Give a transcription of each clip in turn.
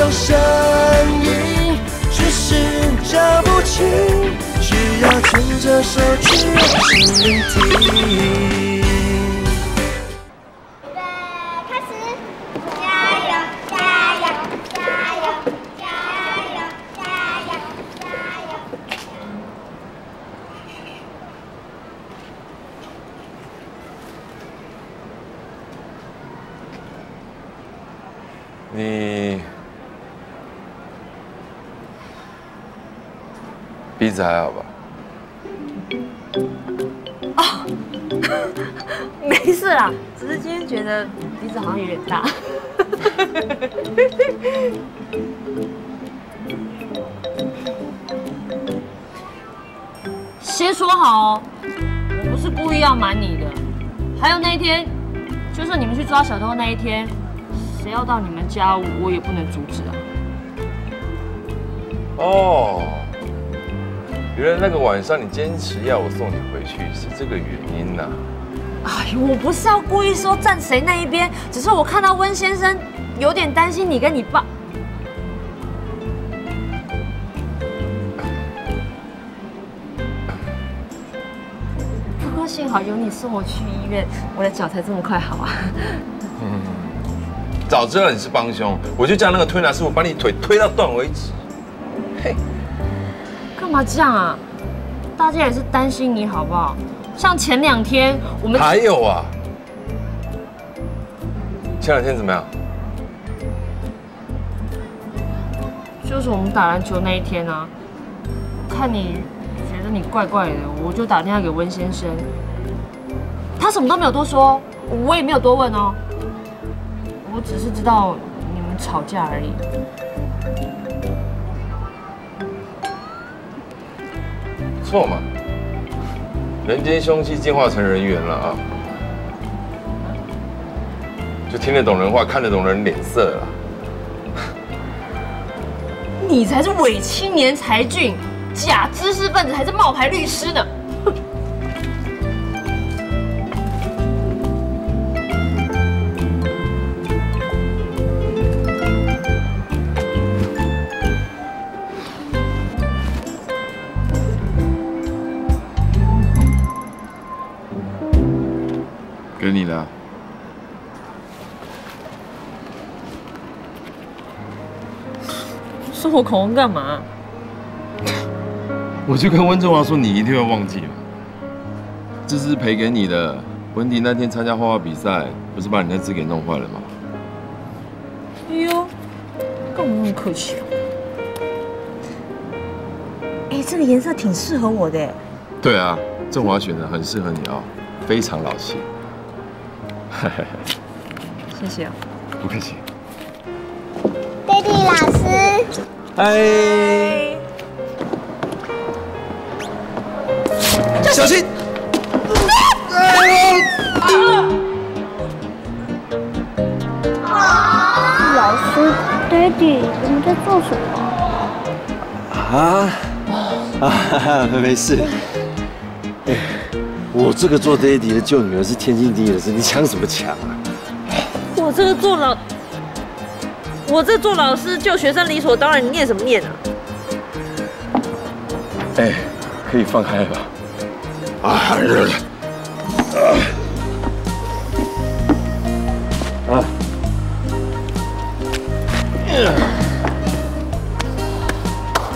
有声音，只是找不清，需要牵着手去用心聆听。你鼻子还好吧？没事啦，只是今天觉得鼻子好像有点大。先说好哦，我不是故意要瞒你的。还有那一天，就是你们去抓小偷那一天，谁要到你们家，我也不能阻止啊。哦，原来那个晚上你坚持要我送你回去是这个原因呐、哎呦，我不是要故意说站谁那一边，只是我看到温先生有点担心你跟你爸。不过幸好有你送我去医院，我的脚才这么快好啊。早知道你是帮凶，我就叫那个推拿师傅把你腿推到断为止。嘿，干嘛这样啊？大家也是担心你好不好？像前两天我们还有啊，前两天怎么样？就是我们打篮球那一天啊，看你觉得你怪怪的，我就打电话给温先生，他什么都没有多说，我也没有多问哦，我只是知道你们吵架而已。错嘛，人间凶器进化成人猿了啊，就听得懂人话，看得懂人脸色了。你才是伪青年才俊，假知识分子，还是冒牌律师呢？给你的。送我口红干嘛？我就跟温振华说，你一定会忘记嘛。这是赔给你的。文迪那天参加画画比赛，不是把你那字给弄坏了吗？哎呦，干嘛那么客气啊？哎，这个颜色挺适合我的。对啊，振华选的很适合你哦，非常老气。谢谢啊。不客气。Daddy 老师，哎，小心！老师，Daddy，你们在做什么？啊啊，没事。哎，我这个做爹地的救女儿是天经地义的事，你抢什么抢啊？我这个做老，我这做老师救学生理所当然，你念什么念啊？哎，可以放开了吧？啊，热了。啊。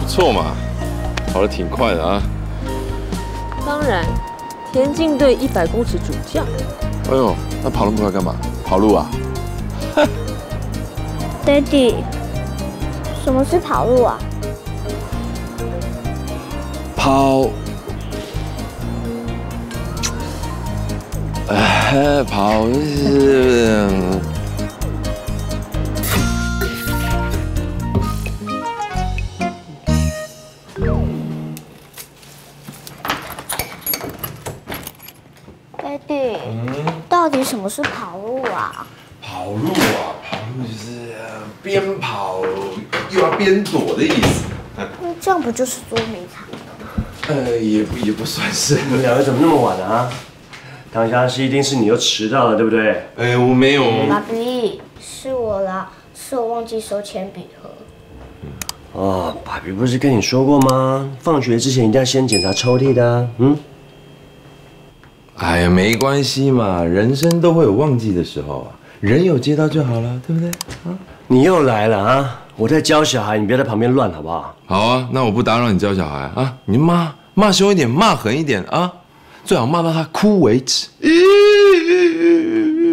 不错嘛，跑得挺快的啊。当然，田径队一百公尺主将。哎呦，那跑那么快干嘛？跑路啊？Daddy，什么是跑路啊？跑，哎，跑是。边躲的意思。那这样不就是捉迷藏？呃，也不也不算是。你们两个怎么那么晚啊？唐湘西一定是你又迟到了，对不对？哎，我没有。爸比，是我啦，是我忘记收铅笔盒。哦，爸比不是跟你说过吗？放学之前一定要先检查抽屉的啊。嗯，哎呀，没关系嘛，人生都会有忘记的时候啊，人有接到就好了，对不对？啊你又来了啊！我在教小孩，你别在旁边乱好不好？好啊，那我不打扰你教小孩啊，你骂骂凶一点，骂狠一点啊，最好骂到他哭为止。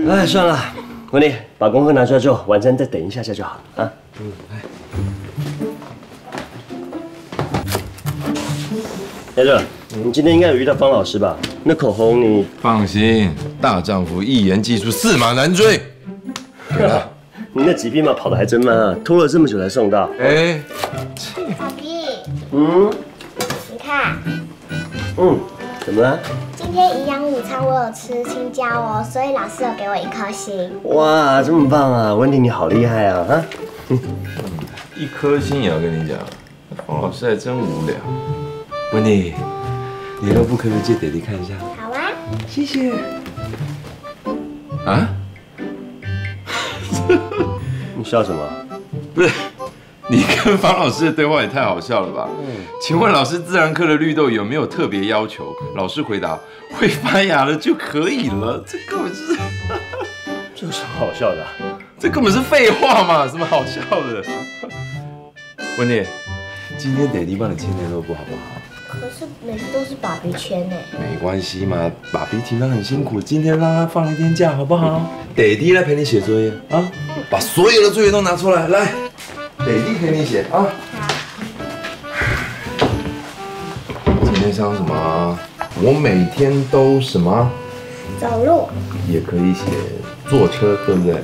哎，算了，文丽，把功课拿出来之后，晚餐再等一下下就好啊。嗯，来。在这，你今天应该有遇到方老师吧？那口红你放心，大丈夫一言既出，驷马难追。对了，你那几匹马跑得还真慢啊，拖了这么久才送到。哎，爸比，嗯你看，嗯，怎么了？今天营养午餐我有吃青椒哦，所以老师有给我一颗星。哇，这么棒啊！温迪你好厉害啊！啊，一颗星也要跟你讲，方老师还真无聊。温迪，你都不可不可以借爹爹看一下？好啊，谢谢。啊？你笑什么？不是，你跟方老师的对话也太好笑了吧？嗯请问老师自然课的绿豆有没有特别要求？老师回答：会发芽了就可以了。这根本是，这有什么好笑的啊、这根本是废话嘛？什么好笑的？温妮，今天爹地帮你签联络簿好不好？可是每次都是爸比签呢。没关系嘛，爸比听他很辛苦，今天让他放一天假好不好？爹地来陪你写作业啊，把所有的作业都拿出来，来，爹地陪你写啊。今天像什么啊？我每天都什么？走路，也可以写坐车，对不对？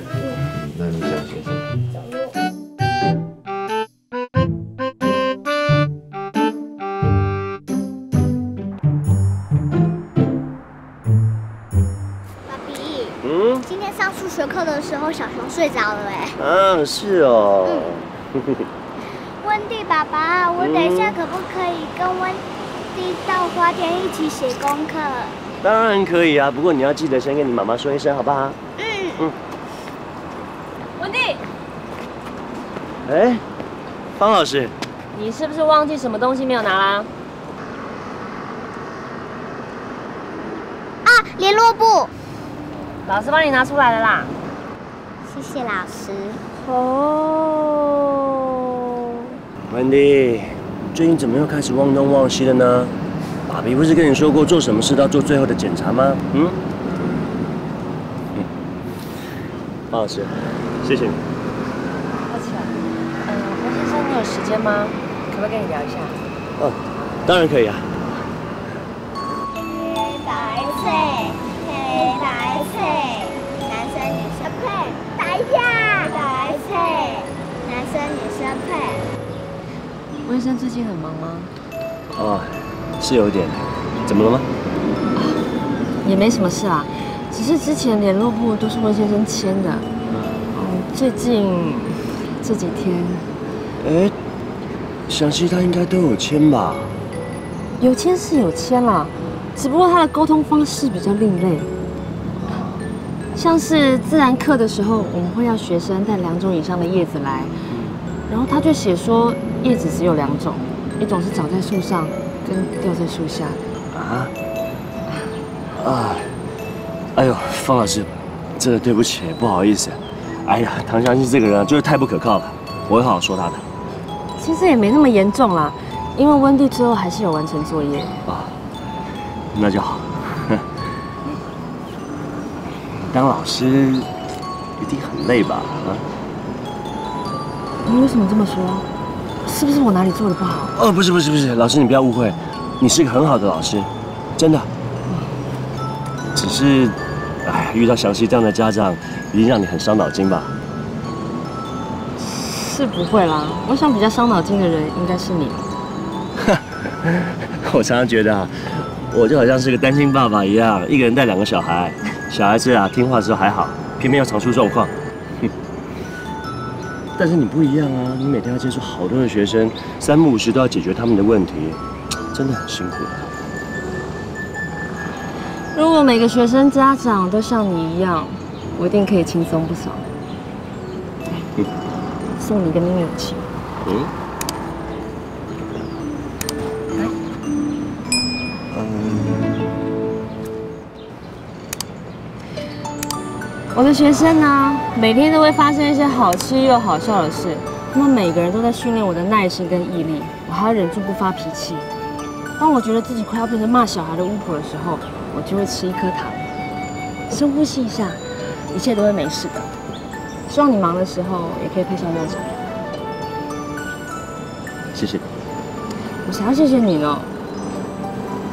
数学课的时候，小熊睡着了哎。啊，是哦。温蒂爸爸，我等一下可不可以跟温蒂到花田一起写功课？当然可以啊，不过你要记得先跟你妈妈说一声，好不好？嗯嗯。温蒂，哎，方老师，你是不是忘记什么东西没有拿啦？啊，联络簿。老师帮你拿出来了啦。谢谢老师。哦。温迪，最近怎么又开始忘东忘西的呢？爸比不是跟你说过，做什么事都要做最后的检查吗？嗯。嗯方老师，谢谢你。抱歉，呃，温先生，你有时间吗？可不可以跟你聊一下？哦，当然可以啊。黑白男生女生配。打一男生女生配。温先生最近很忙吗？哦，是有点。怎么了吗？也没什么事啦，只是之前联络簿都是温先生签的。嗯，最近这几天哎，想必他应该都有签吧？有签是有签啦，只不过他的沟通方式比较另类。像是自然课的时候，我们会要学生带两种以上的叶子来，然后他就写说叶子只有两种，一种是长在树上，跟掉在树下的。啊？啊！哎呦，方老师，真的对不起，不好意思。哎呀，唐香溪这个人啊，就是太不可靠了，我会好好说他的。其实也没那么严重啦，因为温蒂之后还是有完成作业。啊，那就好。当老师一定很累吧？啊？你为什么这么说？是不是我哪里做的不好？哦，不是不是不是，老师你不要误会，你是个很好的老师，真的。只是，哎，遇到小溪这样的家长，一定让你很伤脑筋吧？是不会啦，我想比较伤脑筋的人应该是你。我常常觉得啊，我就好像是个单亲爸爸一样，一个人带两个小孩，小孩子啊听话的时候还好，偏偏要常出状况。哼 但是你不一样啊，你每天要接触好多的学生，三不五时都要解决他们的问题，真的很辛苦的。如果每个学生家长都像你一样，我一定可以轻松不少。送你一个秘密武器。嗯，我的学生呢，每天都会发生一些好吃又好笑的事，他们每个人都在训练我的耐心跟毅力，我还要忍住不发脾气。当我觉得自己快要变成骂小孩的巫婆的时候，我就会吃一颗糖，深呼吸一下，一切都会没事的。希望你忙的时候也可以配上热茶。谢谢。我想要谢谢你呢。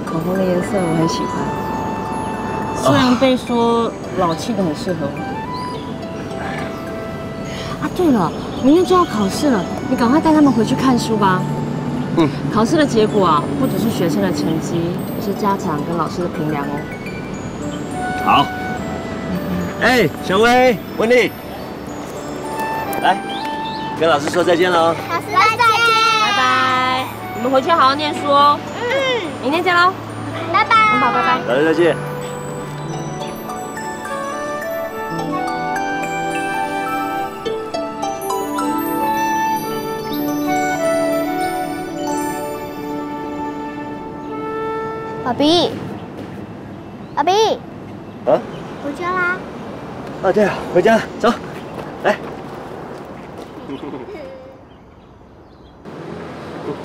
口红的颜色我很喜欢，虽然被说老气的很适合我。啊，对了，明天就要考试了，你赶快带他们回去看书吧。嗯。考试的结果啊，不只是学生的成绩，也是家长跟老师的评量哦。好。哎，小薇、温丽，来，跟老师说再见喽。老师再见，拜拜，你们回去好好念书哦。嗯，明天见喽。拜拜，文宝，拜拜。老师再见。爸比，爸比，啊？回家啦。啊，对啊，回家了，走，来。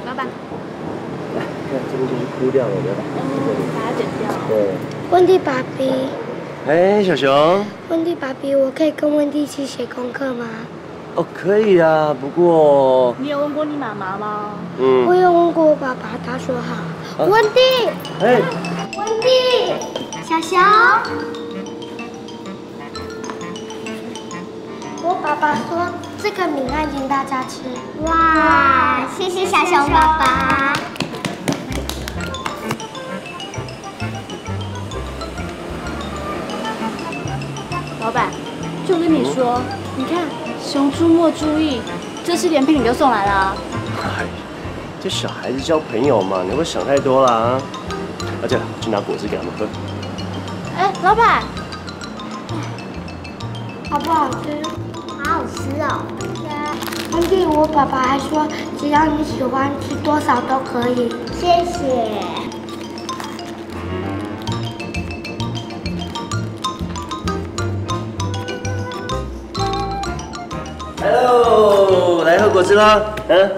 老板，来，看这边就是枯掉了，对吧？把它剪掉。对。温蒂爸比，哎，小熊。温蒂爸比，我可以跟温蒂一起写功课吗？哦，可以啊，不过，你有问过你妈妈吗？嗯我有问过我爸爸，他说好。啊温蒂，哎，温蒂，小熊。我爸爸说这个米饭请大家吃。哇，谢谢小熊爸爸。老板，就跟你说，你看《熊出没》注意，这次连聘礼就送来了啊。哎，这小孩子交朋友嘛，你会不会想太多了啊？而且去拿果汁给他们喝。哎，老板，好不好吃？好好吃哦。温蒂，我爸爸还说，只要你喜欢吃多少都可以。谢谢。Hello，来喝果汁啦。嗯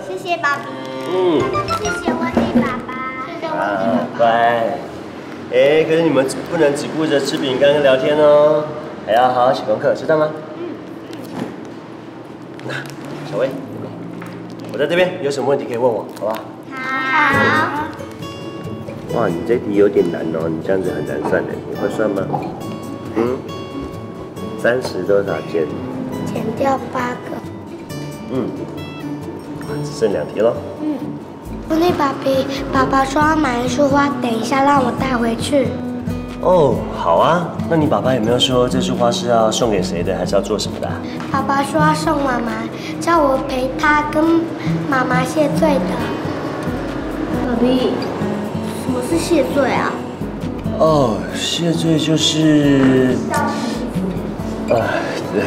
谢谢爸比，嗯，谢谢温蒂爸爸，谢谢啊，乖。哎，可是你们不能只顾着吃饼干跟聊天哦，还要好好写功课，知道吗？嗯。那小薇，我在这边，有什么问题可以问我，好不好？好，哇，你这题有点难哦，你这样子很难算的，你会算吗？嗯，三十多少减？减掉八个。嗯，只剩两题喽。温蒂爸比，爸爸说要买一束花，等一下让我带回去。哦，好啊。那你爸爸有没有说这束花是要送给谁的，还是要做什么的啊？爸爸说要送妈妈，叫我陪他跟妈妈谢罪的。爸比，什么是谢罪啊？哦，谢罪就是，啊，对，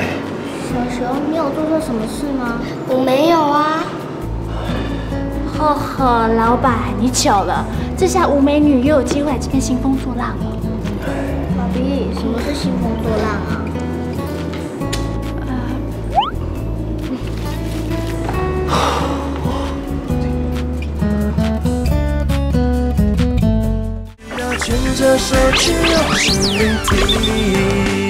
小熊，你有做错什么事吗？我没有啊。呵呵，老板你巧了，这下吴美女又有机会来这边兴风作浪了。爸比，什么是兴风作浪啊？要牵着手去用心聆听。